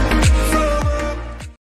Yeah.